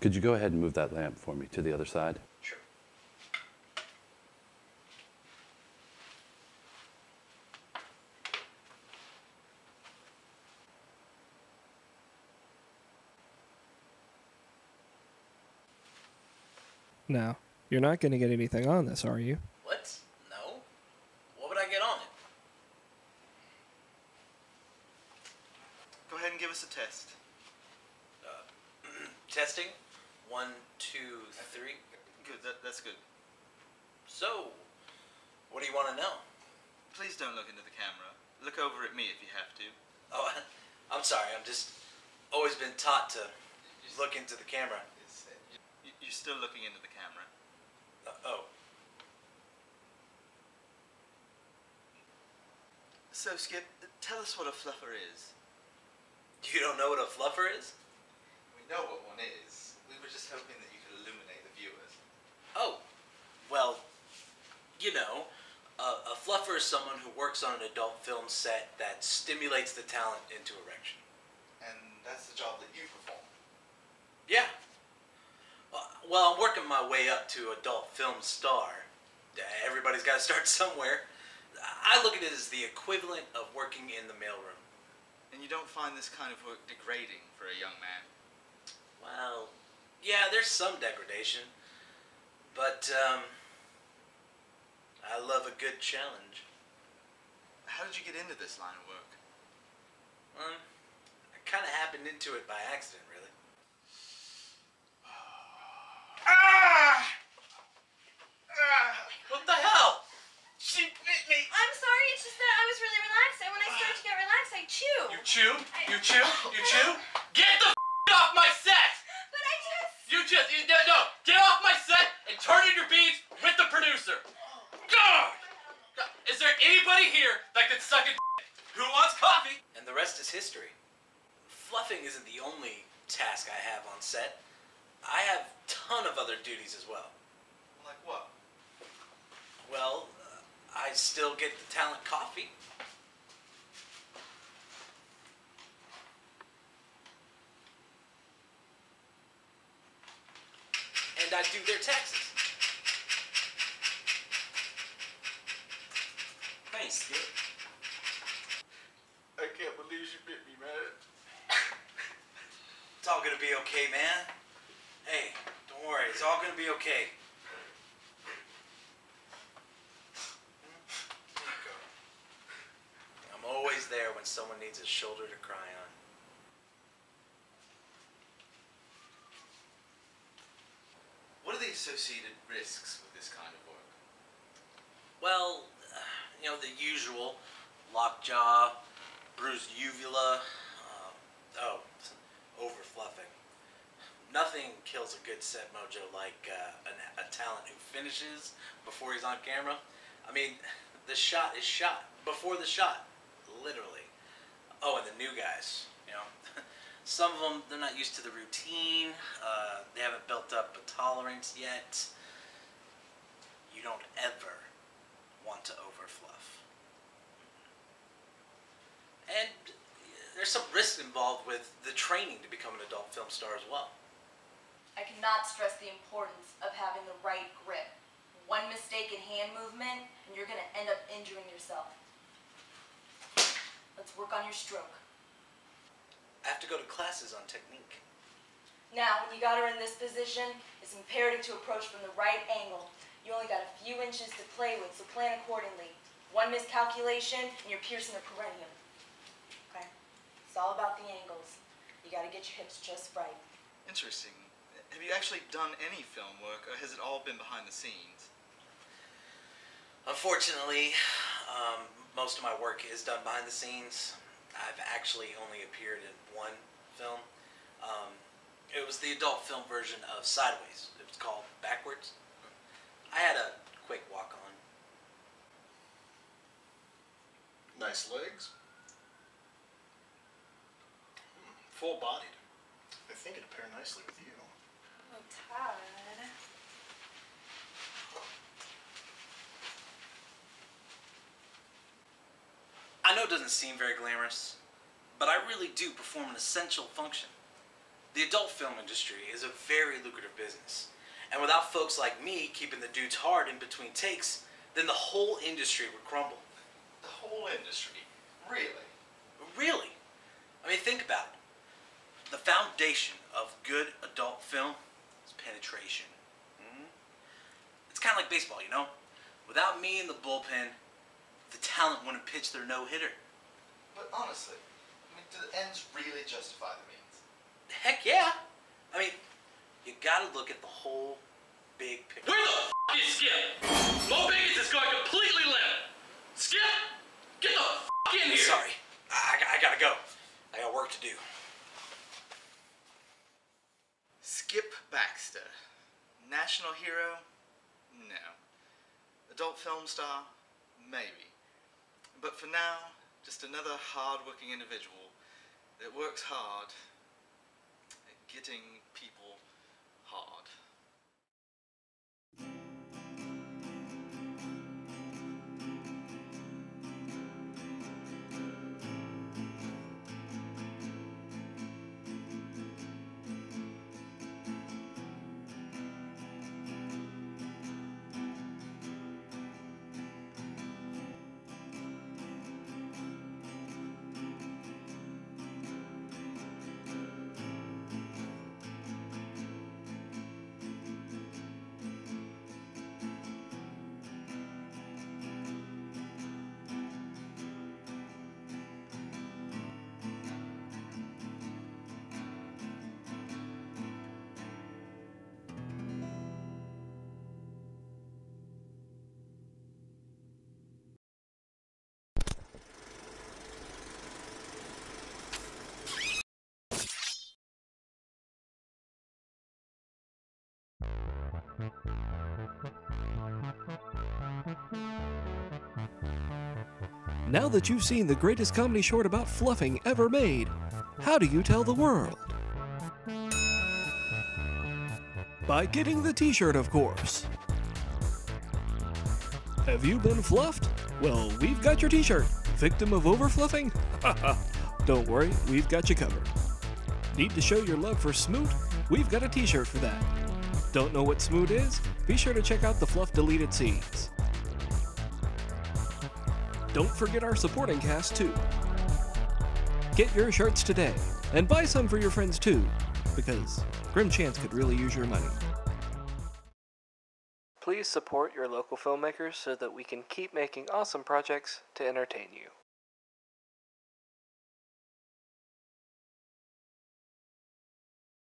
Could you go ahead and move that lamp for me to the other side? Sure. Now, you're not going to get anything on this, are you? What? No. What would I get on it? Go ahead and give us a test. Uh, testing. One, two, three. Good, that, that's good. So, what do you want to know? Please don't look into the camera. Look over at me if you have to. Oh, I'm sorry. I'm just always been taught to look into the camera. You- You're still looking into the camera. Uh, oh. So, Skip, tell us what a fluffer is. You don't know what a fluffer is? We know what one is. We were just hoping that you could illuminate the viewers. Oh, well, you know, a, a fluffer is someone who works on an adult film set that stimulates the talent into erection. And that's the job that you perform. Yeah. Well- Well, I'm working my way up to adult film star. Uh, Everybody's got to start somewhere. I look at it as the equivalent of working in the mailroom. And you don't find this kind of work degrading for a young man. Well, yeah, there's some degradation, but um, I love a good challenge. How did you get into this line of work? Well, I kind of happened into it by accident, really. Ah! What the hell? She bit me. I'm sorry, it's just that I was really relaxed, and when I started to get relaxed, I chew. You chew? You chew? You chew? Get the f- off my set! But I just. You no, no, get off my set and turn in your beads with the producer. God! Is there anybody here that could suck a? Who wants coffee? And the rest is history. Fluffing isn't the only task I have on set. I have a ton of other duties as well. Like what? Well, uh, I still get the talent coffee. And I do their taxes. Thanks, Skip. I can't believe you bit me, man. It's all gonna be okay, man. Hey, don't worry, it's all gonna be okay. Hmm? Go. I'm always there when someone needs a shoulder to cry on. What are the associated risks with this kind of work? Well, uh, you know, the usual lockjaw, bruised uvula, uh, oh, overfluffing. Nothing kills a good set mojo like uh, an, a talent who finishes before he's on camera. I mean, the shot is shot before the shot, literally. Oh, and the new guys, you know. Some of them, they're not used to the routine. Uh, they haven't built up a tolerance yet. You don't ever want to overfluff. And there's some risk involved with the training to become an adult film star as well. I cannot stress the importance of having the right grip. One mistake in hand movement, and you're gonna end up injuring yourself. Let's work on your stroke. I have to go to classes on technique. Now, when you got her in this position, it's imperative to approach from the right angle. You only got a few inches to play with, so plan accordingly. One miscalculation, and you're piercing her perineum. Okay? It's all about the angles. You gotta get your hips just right. Interesting. Have you actually done any film work, or has it all been behind the scenes? Unfortunately, um, most of my work is done behind the scenes. I've actually only appeared in one film. Um, it was the adult film version of Sideways. It was called Backwards. I had a quick walk on. Nice legs. Hmm, Full bodied. I think it'd pair nicely with you. Oh, Todd. Know it doesn't seem very glamorous, but I really do perform an essential function. The adult film industry is a very lucrative business. And without folks like me keeping the dudes hard in between takes, then the whole industry would crumble. The whole industry, really? Really? I mean, think about it. The foundation of good adult film is penetration. Mhm. It's kind of like baseball, you know? Without me in the bullpen, the talent wouldn't pitch their no hitter. But honestly, I mean, do the ends really justify the means? Heck yeah! I mean, you gotta look at the whole big picture. Where the f is Skip? Mo Biggins is going completely limp. Skip, get the f in here. Sorry, I, I gotta go. I got work to do. Skip Baxter. National hero? No. Adult film star? Maybe. But for now, just another hard-working individual that works hard at getting Now that you've seen the greatest comedy short about fluffing ever made, how do you tell the world? By getting the t shirt, of course. Have you been fluffed? Well, we've got your t shirt. Victim of overfluffing? Don't worry, we've got you covered. Need to show your love for Smoot? We've got a t shirt for that. Don't know what Smoot is? Be sure to check out the Fluff Deleted Scenes. Don't forget our supporting cast, too. Get your shirts today, and buy some for your friends, too, because Grimm Chance could really use your money. Please support your local filmmakers so that we can keep making awesome projects to entertain you.